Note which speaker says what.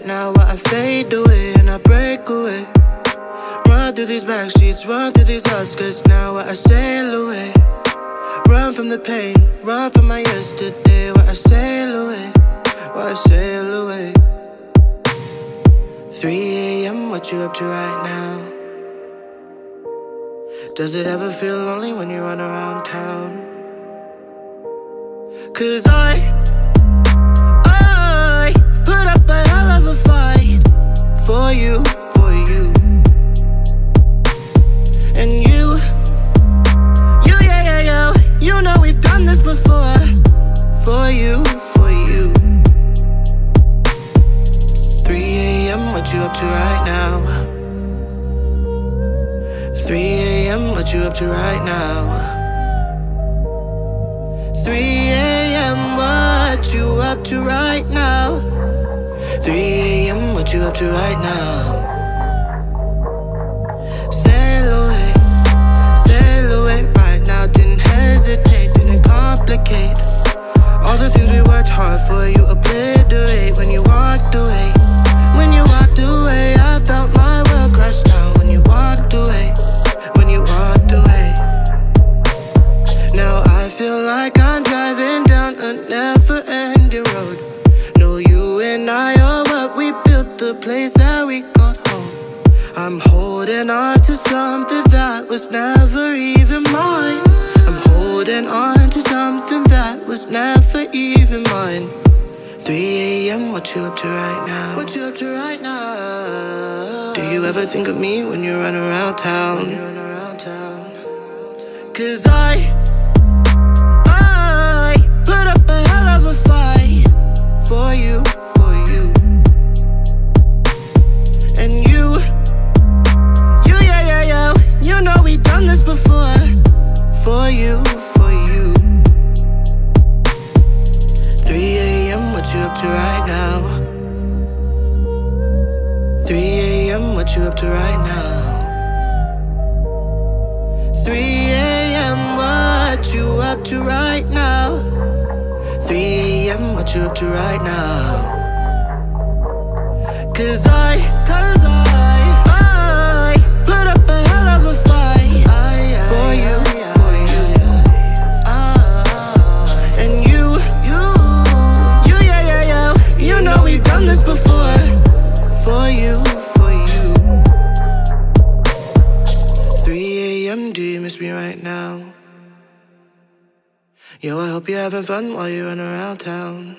Speaker 1: right now, what if they and I break away? Run through these back streets, run through these outskirts, now I sail away. Run from the pain, run from my yesterday, Why I sail away, Why I sail away. 3 a.m., what you up to right now? Does it ever feel lonely when you run around town? Cause I 3 a.m., what you up to right now? 3 a.m. What you up to right now? 3 a.m. What you up to right now? I'm driving down a never ending road. No, you and I are what we built the place that we called home. I'm holding on to something that was never even mine. I'm holding on to something that was never even mine. 3 a.m. What you up to right now? What you up to right now? Do you ever think of me when you run around town? When you run around town. Cause I, I you, for you. 3 a.m., what you up to right now? 3 a.m., what you up to right now? 3 a.m. What you up to right now? 3 a.m. What you up to right now? Cause I, Do you miss me right now? Yo, I hope you're having fun while you run around town.